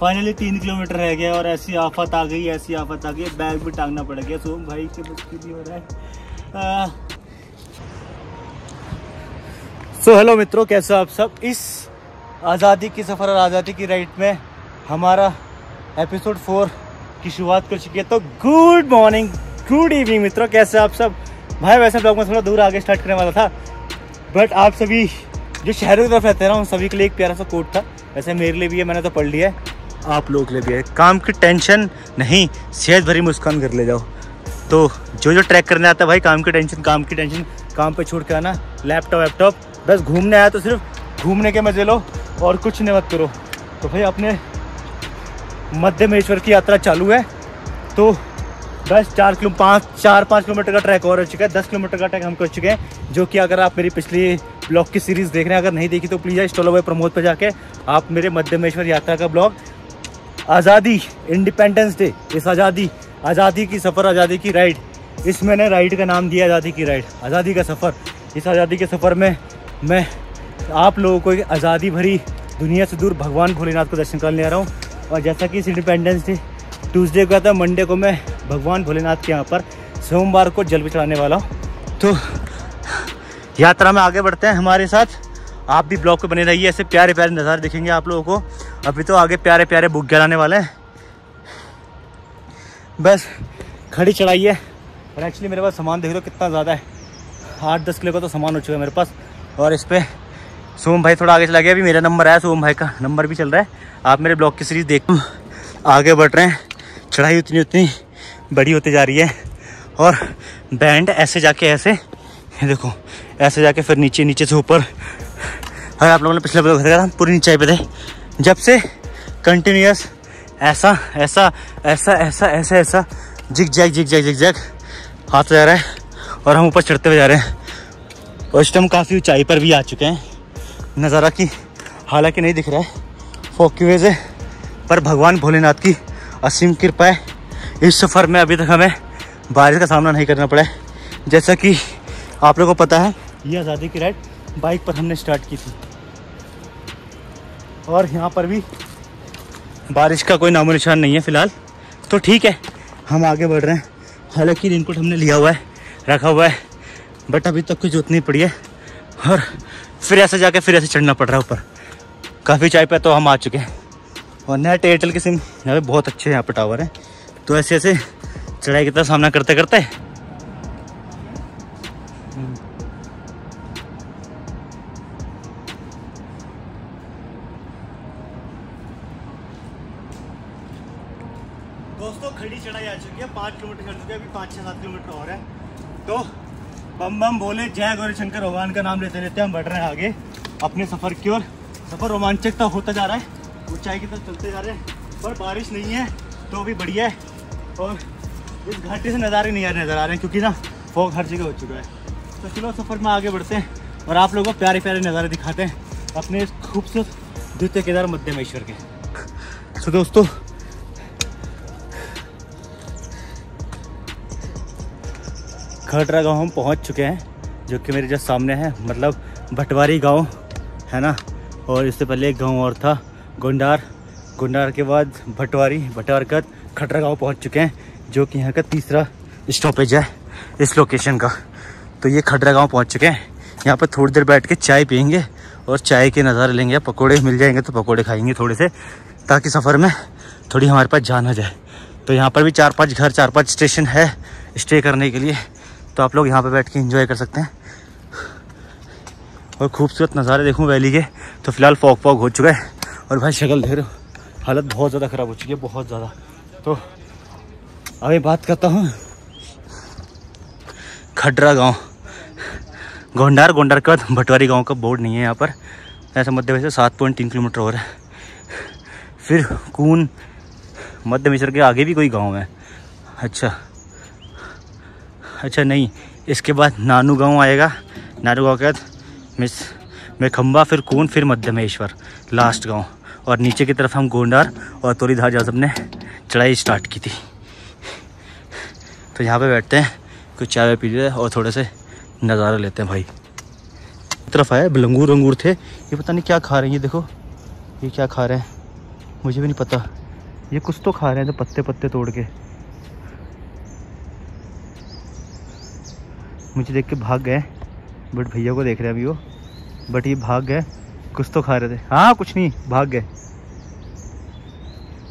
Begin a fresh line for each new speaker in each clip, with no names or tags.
Finally तीन kilometre रह गया और ऐसी आफत आ गई, ऐसी आफत आ गई, बैग भी टांगना पड़ गया। सोम भाई के मुश्किल ही हो रहा है? सो हेलो मित्रों, कैसे आप सब? इस आज़ादी की सफ़र और आज़ादी की राइड में हमारा एपिसोड फोर की शुरुआत कर चुकी है। तो गुड मॉर्निंग गुड इवनिंग मित्रों, कैसे आप सब? भाई, वैसे ब्लॉग में थोड़ा दूर आगे स्टार्ट करने वाला था बट आप सभी जो शहरों की तरफ़ रहते हैं ना, उन सभी के लिए एक प्यारा सा कोट था। वैसे मेरे लिए भी है, मैंने तो पढ़ लिया है। आप लोग ले है। काम की टेंशन नहीं, सेहत भरी मुस्कान कर ले जाओ। तो जो जो ट्रैक करने आता है भाई, काम की टेंशन, काम की टेंशन, काम पे छोड़ के आना, लैपटॉप, वैपटॉप, बस घूमने आया तो सिर्फ़ घूमने के मज़े लो और कुछ नहीं मत करो। तो भाई अपने मध्यमेश्वर की यात्रा चालू है। तो बस चार किलो, पाँच, चार, पाँच किलोमीटर का ट्रैक और हो चुका है। दस किलोमीटर का ट्रैक हम कर चुके हैं, जो कि अगर आप मेरी पिछली ब्लॉग की सीरीज़ देख रहे हैं, अगर नहीं देखी तो प्लीज़ स्टोलो भाई प्रमोद पर जाके आप मेरे मध्यमेश्वर यात्रा का ब्लॉग आज़ादी इंडिपेंडेंस डे इस आज़ादी आज़ादी की सफ़र, आज़ादी की राइड इस मैंने राइड का नाम दिया, आज़ादी की राइड आज़ादी का सफ़र। इस आज़ादी के सफ़र में मैं आप लोगों को एक आज़ादी भरी दुनिया से दूर भगवान भोलेनाथ को दर्शन करने आ रहा हूँ। और जैसा कि इस इंडिपेंडेंस डे ट्यूसडे को आता मंडे को मैं भगवान भोलेनाथ के यहाँ पर सोमवार को जल भी चढ़ाने वाला हूँ। तो यात्रा में आगे बढ़ते हैं हमारे साथ। आप भी ब्लॉग पे बने रहिए, ऐसे प्यारे प्यारे नज़ारे दिखेंगे आप लोगों को। अभी तो आगे प्यारे प्यारे बुक गिराने वाले हैं। बस खड़ी चढ़ाई है। और एक्चुअली मेरे पास सामान देख लो कितना ज़्यादा है। आठ दस किलो का तो सामान हो चुका है मेरे पास। और इस पर सोम भाई थोड़ा आगे चला गया। अभी मेरा नंबर आया सोम भाई का। नंबर भी चल रहा है। आप मेरे ब्लॉग की सीरीज़ देख आगे बढ़ रहे हैं। चढ़ाई उतनी उतनी बड़ी होती जा रही है। और बैंड ऐसे जाके ऐसे देखो, ऐसे जाके फिर नीचे नीचे से ऊपर। अगर आप लोगों ने पिछले ब्लॉग देखा था पूरी नीचाई पे थे। जब से कंटिन्यूस ऐसा ऐसा ऐसा ऐसा ऐसा ऐसा, zigzag zigzag zigzag हाथ जा रहा है और हम ऊपर चढ़ते हुए जा रहे हैं। और इस टाइम काफ़ी ऊंचाई पर भी आ चुके हैं। नज़ारा की हालाँकि नहीं दिख रहा है। फोक की वजह पर भगवान भोलेनाथ की असीम कृपा है। इस सफ़र में अभी तक हमें बारिश का सामना नहीं करना पड़ा है। जैसा कि आप लोगों को पता है, ये आज़ादी की राइड बाइक पर हमने स्टार्ट की थी। और यहाँ पर भी बारिश का कोई नामो निशान नहीं है फ़िलहाल। तो ठीक है, हम आगे बढ़ रहे हैं। हालाँकि रेनकोट हमने लिया हुआ है, रखा हुआ है बट अभी तक तो कुछ नहीं पड़ी है। और फिर ऐसे जाके फिर ऐसे चढ़ना पड़ रहा है ऊपर। काफ़ी चाय पे तो हम आ चुके हैं। और नेट एयरटेल के सिम यहाँ पे बहुत अच्छे यहाँ पे टावर हैं। तो ऐसे ऐसे चढ़ाई की सामना करते करते पाँच छः सात किलोमीटर और है। तो बम बम बोले, जय गौरी शंकर भगवान का नाम लेते लेते हम बढ़ रहे हैं आगे अपने सफ़र की ओर। सफ़र रोमांचक तो होता जा रहा है, ऊंचाई की तरफ़ चलते जा रहे हैं, पर बारिश नहीं है तो भी बढ़िया है। और इस घाटी से नज़ारे नहीं आ रहे, नज़र आ रहे हैं, क्योंकि ना फॉग हर जगह हो चुका है। तो चलो सफ़र में आगे बढ़ते हैं और आप लोगों को प्यारे प्यारे नज़ारे दिखाते हैं अपने इस खूबसूरत द्वितीय केदार मध्यमेश्वर के। तो दोस्तों खटरा गाँव हम पहुँच चुके हैं, जो कि मेरे जस्ट सामने है मतलब भटवारी गाँव, है ना? और इससे पहले एक गाँव और था, गुंडार। गुंडार के बाद भटवारी भटवार कर खटरा गाँव पहुँच चुके हैं, जो कि यहाँ का तीसरा स्टॉपेज है, इस लोकेशन का। तो ये खटरा गाँव पहुँच चुके हैं। यहाँ पर थोड़ी देर बैठ के चाय पियेंगे और चाय के नज़ारे लेंगे। पकोड़े मिल जाएँगे तो पकोड़े खाएँगे थोड़े से, ताकि सफ़र में थोड़ी हमारे पास जान आ जाए। तो यहाँ पर भी चार पाँच घर, चार पाँच स्टेशन है स्टे करने के लिए। तो आप लोग यहाँ पे बैठ के इंजॉय कर सकते हैं। और खूबसूरत नज़ारे देखूँ वैली के तो फ़िलहाल फॉक फॉक हो चुका है। और भाई शक्ल देख रहे हालत बहुत ज़्यादा ख़राब हो चुकी है, बहुत ज़्यादा। तो अभी बात करता हूँ खडरा गाँव। गोंडार गोंडार का भटवारी गाँव का बोर्ड नहीं है यहाँ पर। ऐसा मध्य प्रदेश से सात पॉइंट तीन किलोमीटर और है। फिर कून मध्य मिश्र के आगे भी कोई गाँव है। अच्छा। अच्छा नहीं, इसके बाद नानू गाँव आएगा। नानू गाँव के बाद मिस में खम्बा फिर कून, फिर मध्यमेश्वर लास्ट गाँव। और नीचे की तरफ़ हम गोंडार और तोरी धार जहाँ ने चढ़ाई स्टार्ट की थी। तो यहाँ पे बैठते हैं, कुछ चाय पी लेते और थोड़े से नज़ारा लेते हैं भाई। तरफ़ आया बलंगूर वंगूर थे। ये पता नहीं क्या खा रहे हैं, ये देखो, ये क्या खा रहे हैं, मुझे भी नहीं पता। ये कुछ तो खा रहे हैं तो पत्ते पत्ते तोड़ के। मुझे देख के भाग गए बट भैया को देख रहे अभी वो बट ये भाग गए, कुछ तो खा रहे थे। हाँ कुछ नहीं, भाग गए।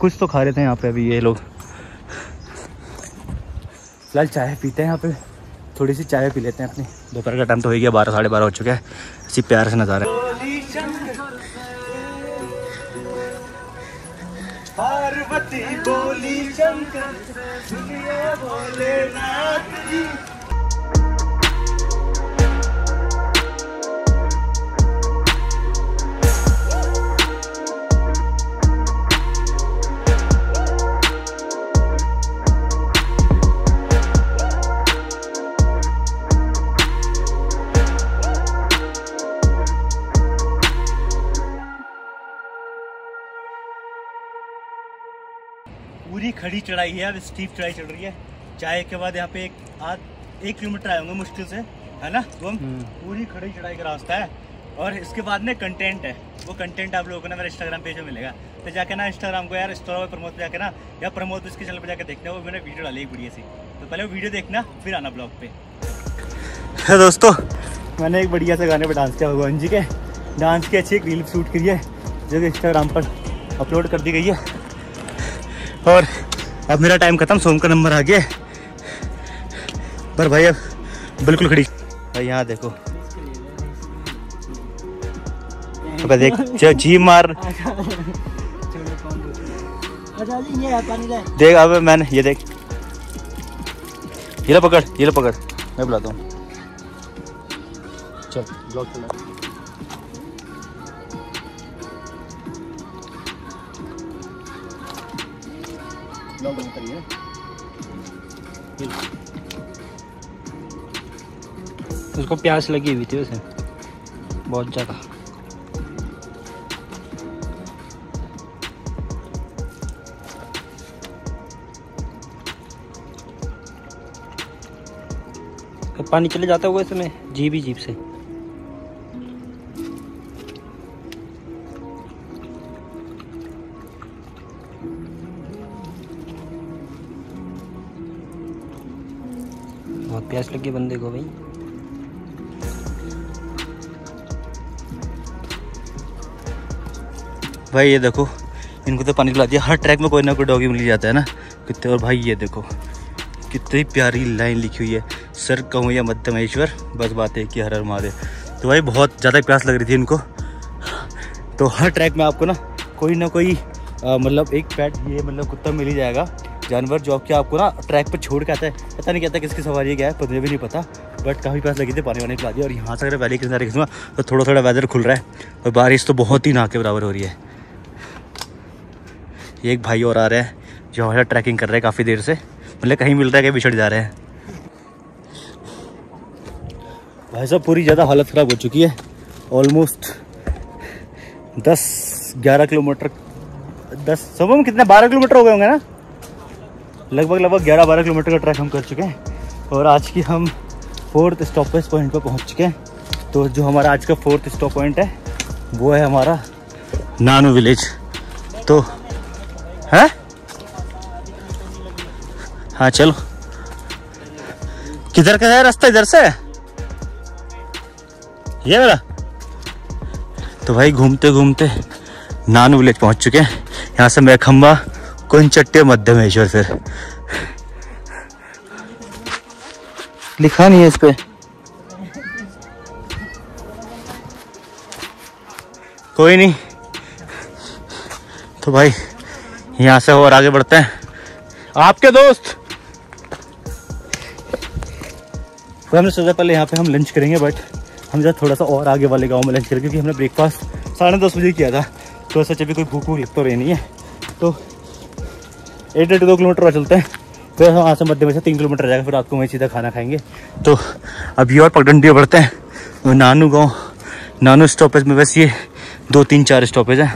कुछ तो खा रहे थे यहाँ पे अभी ये लोग। फ़िलहाल चाय पीते हैं यहाँ पे, थोड़ी सी चाय पी लेते हैं अपनी। दोपहर का टाइम तो हो गया, बारह, साढ़े बारह हो चुका है। इसी प्यार से नज़ारा। पार्वती बोली पूरी खड़ी चढ़ाई है अब स्टीप चढ़ाई चल रही है। चाय के बाद यहाँ पे एक आध एक किलोमीटर आए होंगे मुश्किल से है ना? तो हम पूरी खड़ी चढ़ाई का रास्ता है। और इसके बाद में कंटेंट है। वो कंटेंट आप लोगों को ना मेरे इंस्टाग्राम पेज में मिलेगा। तो जाके ना इंस्टाग्राम को यार पर प्रमोद पे जाके ना या प्रमोद उसके चैनल पर जाकर देखना वो मैंने वीडियो डाली बढ़िया सी। तो पहले वो वीडियो देखना फिर आना ब्लॉग पे। दोस्तों मैंने एक बढ़िया से गाने पर डांस किया भगवान जी के। डांस की अच्छी एक रील शूट करी है जो कि इंस्टाग्राम पर अपलोड कर दी गई है। और अब मेरा टाइम खत्म, सोम का नंबर आ गया पर भाई अब बिल्कुल खड़ी। भाई यहाँ देखो। अब देख जी मार। देख, अब मैंने, ये देख। ये पकड़ ये पकड़। मैं बुलाता हूँ। चल ब्लॉक चला
उसको प्यास लगी हुई थी वैसे। बहुत ज़्यादा। पानी चले जाता हुआ इसमें? जीप ही जीप से। बहुत प्यास लगी बंदे को भाई।
भाई, ये देखो, इनको तो पानी पिला दिया। हर ट्रैक में कोई ना कोई डॉगी मिल जाता है ना। कितने, और भाई, ये देखो, कितनी प्यारी लाइन लिखी हुई है। सर कहूँ या मध्यमेश्वर बस बात है कि हर हर महादेव। तो भाई, बहुत ज़्यादा प्यास लग रही थी इनको। तो हर ट्रैक में आपको ना कोई ना कोई मतलब एक पैट ये मतलब कुत्ता मिल ही जाएगा। जानवर जो आपके आपको ना ट्रैक पर छोड़ के आता है। पता नहीं कहता किसकी सवारी क्या है, मुझे भी नहीं पता। बट काफ़ी प्यास लगी थी पानी वानी पिला दिया और यहाँ से अगर वैली के किनारे खिंचूँगा तो थोड़ा थोड़ा वेदर खुल रहा है और बारिश तो बहुत ही ना के बराबर हो रही है। एक भाई और आ रहे हैं, जो हमारा ट्रैकिंग कर रहे हैं काफ़ी देर से। मतलब कहीं मिल रहा है, कहीं बिछड़ जा रहे हैं। भाई साहब, पूरी ज़्यादा हालत ख़राब हो चुकी है। ऑलमोस्ट दस, ग्यारह किलोमीटर, दस सब कितने बारह किलोमीटर हो गए होंगे ना? लगभग लगभग ग्यारह बारह किलोमीटर का ट्रैक हम कर चुके हैं और आज की हम फोर्थ स्टॉपेज पॉइंट पर पहुँच चुके हैं। तो जो हमारा आज का फोर्थ स्टॉप पॉइंट है, वो है हमारा नानू विलेज तो है? हाँ चलो। किधर का है रास्ता? इधर से? ये वाला? तो भाई घूमते घूमते नानू विलेज पहुँच चुके हैं। यहाँ से मैं खम्बा कुंचट्टे मध्यमेश्वर फिर लिखा नहीं है इस पे। कोई नहीं। तो भाई, यहाँ से और आगे बढ़ते हैं। आपके दोस्त। तो हमने सोचा पहले यहाँ पे हम लंच करेंगे बट हम जरा थोड़ा सा और आगे वाले गाँव में लंच करेंगे क्योंकि हमने ब्रेकफास्ट साढ़े दस बजे किया था। तो सच अभी कोई भूख वूख लग तो रही नहीं है। तो एक डेढ़ दो किलोमीटर और चलते हैं। फिर हम वहाँ से मध्य में से तीन किलोमीटर जाएगा, फिर रात को वहीं सीधा खाना खाएँगे। तो अभी और पगडंडी बढ़ते हैं। नानू गाँव, नानू स्टॉपेज में बस ये दो तीन चार स्टॉपेज हैं।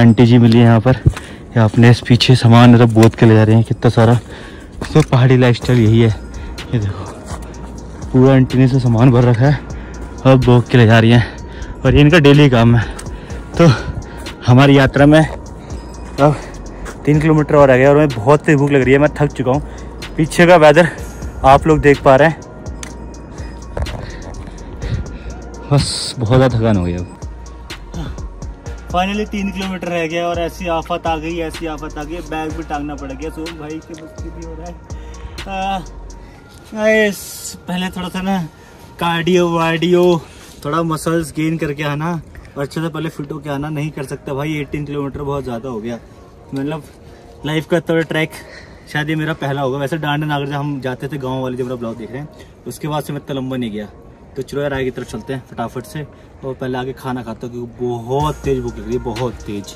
आंटी जी मिली है यहाँ पर। ये अपने पीछे सामान मतलब बोध के ले जा रहे हैं, कितना सारा। तो पहाड़ी लाइफ स्टाइल यही है। ये देखो, पूरा आंटी ने से सामान भर रखा है। अब बोग के ले जा रही हैं। और ये इनका डेली काम है। तो हमारी यात्रा में अब तीन किलोमीटर और रह गया और मैं बहुत तेज भूख लग रही है मैं थक चुका हूँ। पीछे का वेदर आप लोग देख पा रहे हैं। बस बहुत ज़्यादा थकान हो गया अब। फाइनली तीन किलोमीटर रह गया और ऐसी आफत आ गई ऐसी आफत आ गई बैग भी टांगना पड़ गया। सोम भाई के बस भी हो रहा है। पहले थोड़ा सा ना कार्डियो वार्डियो थोड़ा मसल्स गेन करके आना और अच्छे से पहले फिट होके आना नहीं कर सकता भाई 18 किलोमीटर बहुत ज़्यादा हो गया। मतलब लाइफ का थोड़ा ट्रैक शायद ये मेरा पहला होगा। वैसे डांडा नागर जब हम जाते थे गाँव वाले जब मेरा ब्लॉग देख रहे हैं, उसके बाद से मैं लंबा नहीं गया। तो चलो यार आगे की तरफ़ चलते हैं फटाफट से। और पहले आगे खाना खाता हूँ, क्योंकि बहुत तेज भूख लग रही है, बहुत तेज।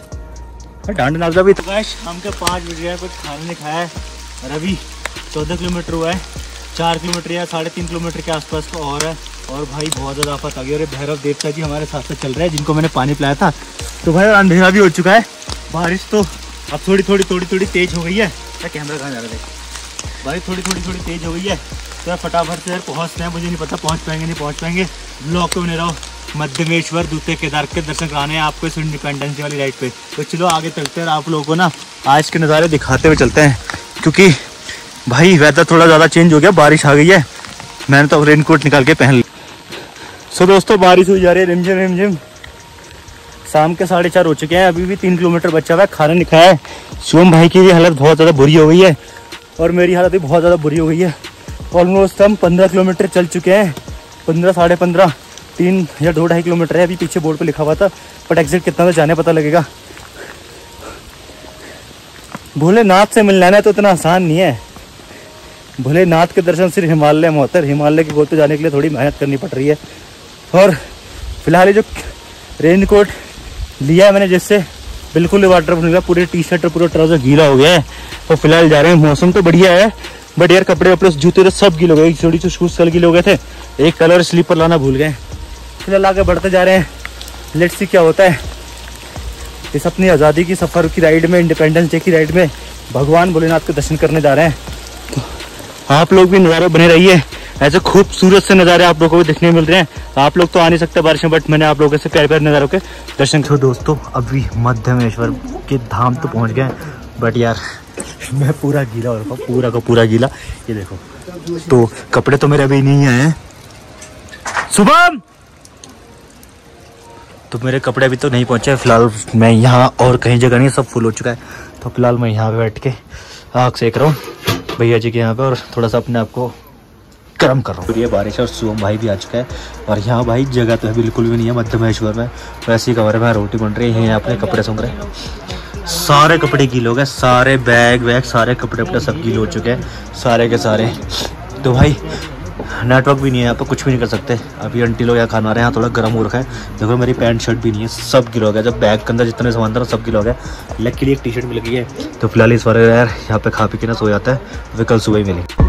डांडा नागर भी तो शाम के पाँच बज गया कुछ खाने नहीं खाया है। अभी चौदह किलोमीटर हुआ है, चार किलोमीटर या साढ़े तीन किलोमीटर के आसपास का और है। और भाई बहुत ज़्यादा आफत आ गई और भैरव देवता जी हमारे साथ साथ चल रहे हैं, जिनको मैंने पानी पिलाया था। तो भाई अंधेरा भी हो चुका है, बारिश तो अब थोड़ी थोड़ी थोड़ी थोड़ी तेज हो गई है। क्या कैमरा कहाँ जा रहा है भाई, थोड़ी थोड़ी थोड़ी तेज हो गई है। तो फटाफट से यार पहुँचते हैं, मुझे नहीं पता पहुँच पाएँगे, नहीं पहुँच पाएँगे। ब्लॉक को बने रहो। मध्यमेश्वर, दूते केदार के दर्शन कराने हैं आपको इस इंडिपेंडेंस वाली राइड पे। तो चलो, आगे चलते हैं आप लोगों को ना आज के नज़ारे दिखाते हुए चलते हैं। क्योंकि भाई वेदर थोड़ा ज़्यादा चेंज हो गया, बारिश आ गई है। मैंने तो रेनकोट निकाल के पहन लिया सो दोस्तों, बारिश हुई जा रही है, रिमझिम रिमझिम। शाम के साढ़े चार हो चुके हैं। अभी भी तीन किलोमीटर बचा हुआ है, खाना नहीं खाया है। शिवम भाई की भी हालत बहुत ज़्यादा बुरी हो गई है और मेरी हालत भी बहुत ज़्यादा बुरी हो गई है। ऑलमोस्ट हम पंद्रह किलोमीटर चल चुके हैं। पंद्रह, साढ़े पंद्रह, तीन या दो ढाई किलोमीटर है। अभी पीछे बोर्ड पर लिखा हुआ था बट एग्जिट कितना तो जाने पता लगेगा। भोलेनाथ से मिलना है तो इतना आसान नहीं है। भोलेनाथ के दर्शन सिर्फ़ हिमालय में होता हिमालय की गोद पे जाने के लिए थोड़ी मेहनत करनी पड़ रही है। और फ़िलहाल ये जो रेन कोट लिया है मैंने जिससे। बिल्कुल वाटर प्रूफ निकला पूरे टी शर्ट और पूरा ट्राउज़र गीला हो गया है। और फ़िलहाल जा रहे हैं, मौसम तो बढ़िया है बट यार कपड़े वपड़े जूते तो सब गीले हो गए, एक छोटी छोटी शूज़ कल गीले हो गए थे। एक कलर स्लीपर लाना भूल गए। फ़िलहाल आगे बढ़ते जा रहे हैं। लेट्स सी क्या होता है। इस अपनी आज़ादी की सफ़र की राइड में इंडिपेंडेंस डे की राइड में, भगवान भोलेनाथ के दर्शन करने जा रहे हैं। तो आप लोग भी नज़ारे बने रहिए। ऐसे खूबसूरत से नज़ारे आप लोगों को देखने मिल रहे हैं। आप लोग तो आ नहीं सकते बारिश में बट मैंने आप लोगों से प्यार प्यार नज़ारों के दर्शन तो दोस्तों, अभी मध्यमेश्वर के धाम तो पहुँच गए बट यार, मैं पूरा गीला हो रखा पूरा का पूरा गीला। ये देखो तो कपड़े तो मेरे अभी नहीं आए हैं। शुभम! तो मेरे कपड़े अभी तो नहीं पहुँचे, फ़िलहाल मैं यहाँ और कहीं जगह नहीं, सब फुल हो चुका है। तो फ़िलहाल मैं यहाँ पे बैठ के आग सेक रहा हूँ, भैया जी के यहाँ पे, और थोड़ा सा अपने आप को गर्म कर रहा हूँ। ये बारिश और सुबह भाई भी आ चुका है। और यहाँ भाई जगह तो है बिल्कुल भी नहीं है मध्यमेश्वर में। वैसे ही कमरे में रोटी बन रही है, यहाँ अपने कपड़े सूंघ रहे हैं। सारे कपड़े गीले हो गए, सारे बैग वैग, सारे कपड़े वपड़े सब गीले हो चुके हैं, सारे के सारे। तो भाई नेटवर्क भी नहीं है, यहाँ पर कुछ भी नहीं कर सकते। अभी आंटी लोग यहाँ खाना रहे हैं थोड़ा गर्म हो रखा है। देखो, मेरी पैंट शर्ट भी नहीं है, सब गिर हो गया जब बैग के अंदर जितने सामान था सब गिर हो गया लकीली एक टी शर्ट मिल गई है। तो फ़िलहाल इस बार यार, यहाँ पे खा पी के ना सो जाता है वे कल सुबह ही मिली